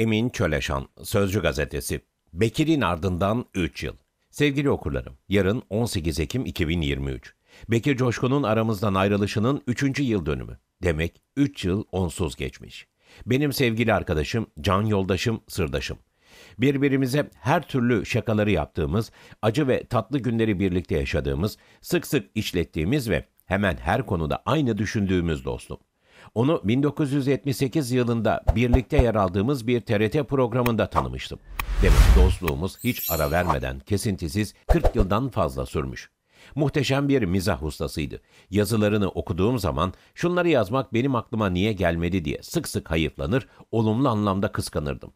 Emin Çöleşan, Sözcü Gazetesi. Bekir'in ardından 3 yıl. Sevgili okurlarım, yarın 18 Ekim 2023. Bekir Coşkun'un aramızdan ayrılışının 3. yıl dönümü. Demek 3 yıl onsuz geçmiş. Benim sevgili arkadaşım, can yoldaşım, sırdaşım. Birbirimize her türlü şakaları yaptığımız, acı ve tatlı günleri birlikte yaşadığımız, sık sık işlettiğimiz ve hemen her konuda aynı düşündüğümüz dostum. Onu 1978 yılında birlikte yer aldığımız bir TRT programında tanımıştım. Demek dostluğumuz hiç ara vermeden kesintisiz 40 yıldan fazla sürmüş. Muhteşem bir mizah ustasıydı. Yazılarını okuduğum zaman şunları yazmak benim aklıma niye gelmedi diye sık sık hayıflanır, olumlu anlamda kıskanırdım.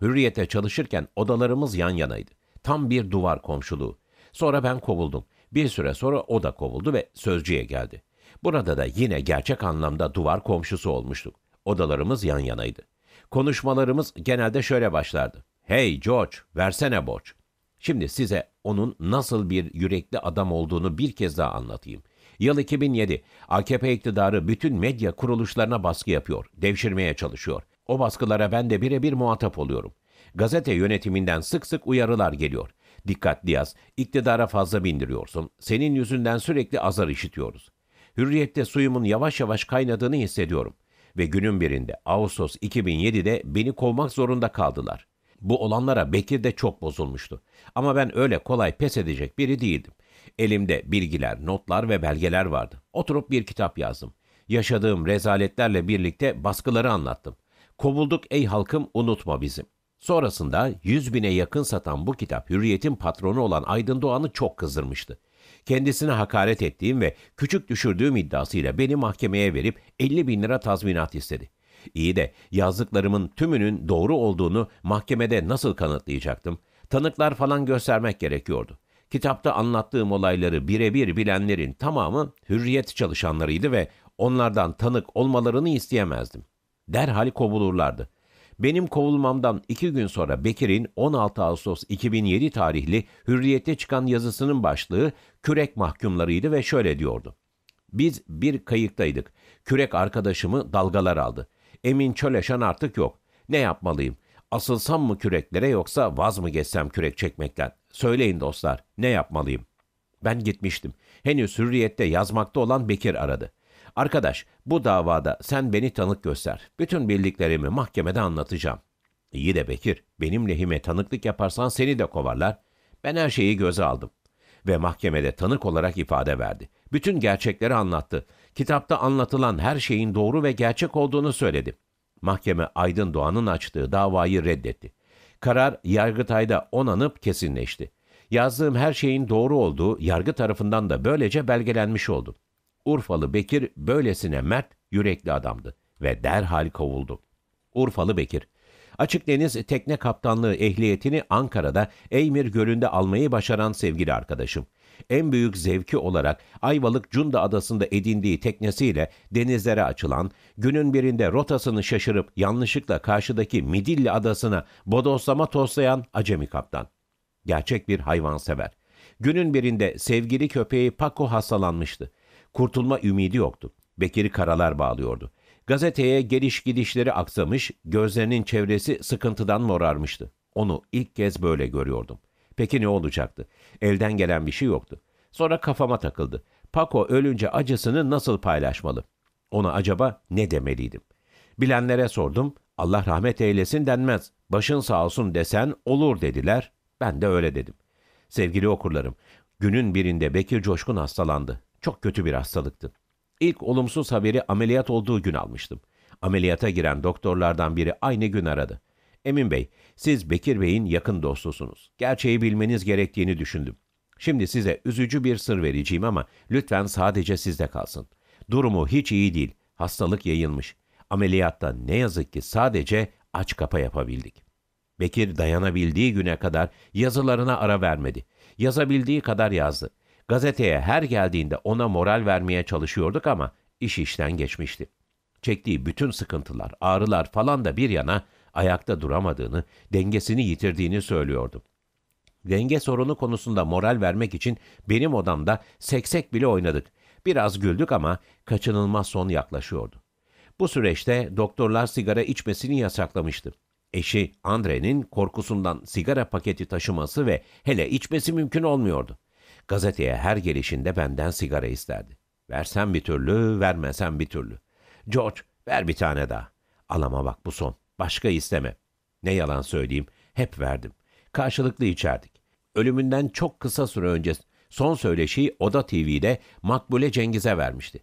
Hürriyete çalışırken odalarımız yan yanaydı. Tam bir duvar komşuluğu. Sonra ben kovuldum. Bir süre sonra o da kovuldu ve sözcüye geldi. Burada da yine gerçek anlamda duvar komşusu olmuştuk. Odalarımız yan yanaydı. Konuşmalarımız genelde şöyle başlardı. Hey George, versene borç. Şimdi size onun nasıl bir yürekli adam olduğunu bir kez daha anlatayım. Yıl 2007. AKP iktidarı bütün medya kuruluşlarına baskı yapıyor, devşirmeye çalışıyor. O baskılara ben de birebir muhatap oluyorum. Gazete yönetiminden sık sık uyarılar geliyor. Dikkatli yaz, iktidara fazla bindiriyorsun. Senin yüzünden sürekli azar işitiyoruz. Hürriyette suyumun yavaş yavaş kaynadığını hissediyorum. Ve günün birinde Ağustos 2007'de beni kovmak zorunda kaldılar. Bu olanlara Bekir de çok bozulmuştu. Ama ben öyle kolay pes edecek biri değildim. Elimde bilgiler, notlar ve belgeler vardı. Oturup bir kitap yazdım. Yaşadığım rezaletlerle birlikte baskıları anlattım. Kovulduk ey halkım unutma bizim. Sonrasında 100 bine yakın satan bu kitap Hürriyet'in patronu olan Aydın Doğan'ı çok kızdırmıştı. Kendisine hakaret ettiğim ve küçük düşürdüğüm iddiasıyla beni mahkemeye verip 50 bin lira tazminat istedi. İyi de yazdıklarımın tümünün doğru olduğunu mahkemede nasıl kanıtlayacaktım? Tanıklar falan göstermek gerekiyordu. Kitapta anlattığım olayları birebir bilenlerin tamamı hürriyet çalışanlarıydı ve onlardan tanık olmalarını isteyemezdim. Derhal kovulurlardı. Benim kovulmamdan iki gün sonra Bekir'in 16 Ağustos 2007 tarihli Hürriyet'te çıkan yazısının başlığı kürek mahkumlarıydı ve şöyle diyordu. Biz bir kayıktaydık. Kürek arkadaşımı dalgalar aldı. Emin Çöleşan artık yok. Ne yapmalıyım? Asılsam mı küreklere yoksa vaz mı geçsem kürek çekmekten? Söyleyin dostlar, ne yapmalıyım? Ben gitmiştim. Henüz hürriyette yazmakta olan Bekir aradı. Arkadaş, bu davada sen beni tanık göster. Bütün bildiklerimi mahkemede anlatacağım. İyi de Bekir, benim lehime tanıklık yaparsan seni de kovarlar. Ben her şeyi göze aldım. Ve mahkemede tanık olarak ifade verdi. Bütün gerçekleri anlattı. Kitapta anlatılan her şeyin doğru ve gerçek olduğunu söyledi. Mahkeme Aydın Doğan'ın açtığı davayı reddetti. Karar Yargıtay'da onanıp kesinleşti. Yazdığım her şeyin doğru olduğu yargı tarafından da böylece belgelenmiş oldu. Urfalı Bekir böylesine mert, yürekli adamdı ve derhal kovuldu. Urfalı Bekir, Açık Deniz Tekne Kaptanlığı ehliyetini Ankara'da Eymir Gölü'nde almayı başaran sevgili arkadaşım. En büyük zevki olarak Ayvalık Cunda Adası'nda edindiği teknesiyle denizlere açılan, günün birinde rotasını şaşırıp yanlışlıkla karşıdaki Midilli Adası'na bodoslama toslayan acemi kaptan. Gerçek bir hayvansever. Günün birinde sevgili köpeği Paco hastalanmıştı. Kurtulma ümidi yoktu. Bekir'i karalar bağlıyordu. Gazeteye geliş gidişleri aksamış, gözlerinin çevresi sıkıntıdan morarmıştı. Onu ilk kez böyle görüyordum. Peki ne olacaktı? Elden gelen bir şey yoktu. Sonra kafama takıldı. Paco ölünce acısını nasıl paylaşmalı? Ona acaba ne demeliydim? Bilenlere sordum. Allah rahmet eylesin denmez. Başın sağ olsun desen olur dediler. Ben de öyle dedim. Sevgili okurlarım, günün birinde Bekir Coşkun hastalandı. Çok kötü bir hastalıktı. İlk olumsuz haberi ameliyat olduğu gün almıştım. Ameliyata giren doktorlardan biri aynı gün aradı. Emin Bey, siz Bekir Bey'in yakın dostusunuz. Gerçeği bilmeniz gerektiğini düşündüm. Şimdi size üzücü bir sır vereceğim ama lütfen sadece sizde kalsın. Durumu hiç iyi değil. Hastalık yayılmış. Ameliyatta ne yazık ki sadece aç kapa yapabildik. Bekir dayanabildiği güne kadar yazılarına ara vermedi. Yazabildiği kadar yazdı. Gazeteye her geldiğinde ona moral vermeye çalışıyorduk ama iş işten geçmişti. Çektiği bütün sıkıntılar, ağrılar falan da bir yana ayakta duramadığını, dengesini yitirdiğini söylüyordu. Denge sorunu konusunda moral vermek için benim odamda seksek bile oynadık. Biraz güldük ama kaçınılmaz son yaklaşıyordu. Bu süreçte doktorlar sigara içmesini yasaklamıştı. Eşi Andre'nin korkusundan sigara paketi taşıması ve hele içmesi mümkün olmuyordu. Gazeteye her gelişinde benden sigara isterdi. Versem bir türlü, vermesem bir türlü. George, ver bir tane daha. Al ama bak bu son. Başka isteme. Ne yalan söyleyeyim, hep verdim. Karşılıklı içerdik. Ölümünden çok kısa süre önce son söyleşiyi Oda TV'de Makbule Cengiz'e vermişti.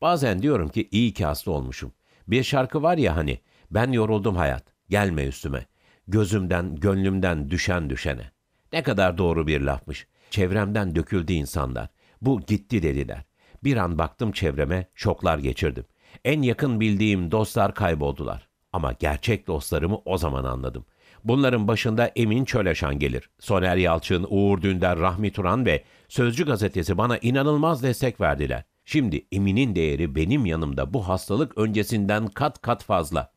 Bazen diyorum ki iyi ki hasta olmuşum. Bir şarkı var ya hani, ben yoruldum hayat, gelme üstüme. Gözümden, gönlümden düşen düşene. Ne kadar doğru bir lafmış. Çevremden döküldü insanlar. Bu gitti dediler. Bir an baktım çevreme, şoklar geçirdim. En yakın bildiğim dostlar kayboldular. Ama gerçek dostlarımı o zaman anladım. Bunların başında Emin Çöleşan gelir. Soner Yalçın, Uğur Dündar, Rahmi Turan ve Sözcü gazetesi bana inanılmaz destek verdiler. Şimdi Emin'in değeri benim yanımda bu hastalık öncesinden kat kat fazla.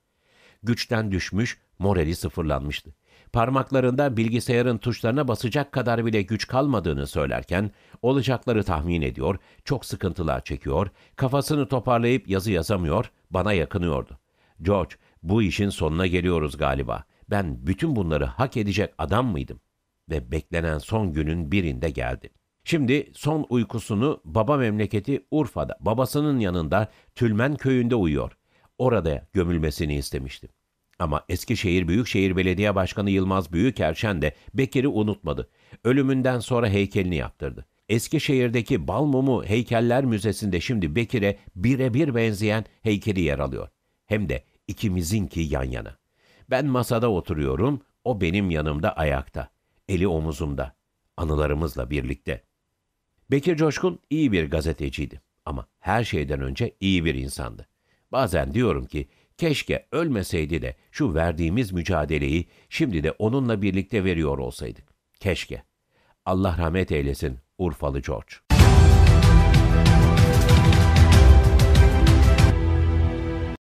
Güçten düşmüş, morali sıfırlanmıştı. Parmaklarında bilgisayarın tuşlarına basacak kadar bile güç kalmadığını söylerken olacakları tahmin ediyor, çok sıkıntılar çekiyor, kafasını toparlayıp yazı yazamıyor, bana yakınıyordu. George, bu işin sonuna geliyoruz galiba. Ben bütün bunları hak edecek adam mıydım? Ve beklenen son günün birinde geldi. Şimdi son uykusunu baba memleketi Urfa'da, babasının yanında Tülmen köyünde uyuyor. Orada gömülmesini istemiştim. Ama Eskişehir Büyükşehir Belediye Başkanı Yılmaz Büyükerşen de Bekir'i unutmadı. Ölümünden sonra heykelini yaptırdı. Eskişehir'deki Balmumu Heykeller Müzesi'nde şimdi Bekir'e birebir benzeyen heykeli yer alıyor. Hem de ikimizinki yan yana. Ben masada oturuyorum, o benim yanımda ayakta. Eli omuzumda. Anılarımızla birlikte. Bekir Coşkun iyi bir gazeteciydi ama her şeyden önce iyi bir insandı. Bazen diyorum ki keşke ölmeseydi de şu verdiğimiz mücadeleyi şimdi de onunla birlikte veriyor olsaydık. Keşke. Allah rahmet eylesin Urfalı George.